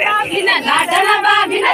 ಬಾಬಿನ ಲಾಟನ ಬಾಗಿನ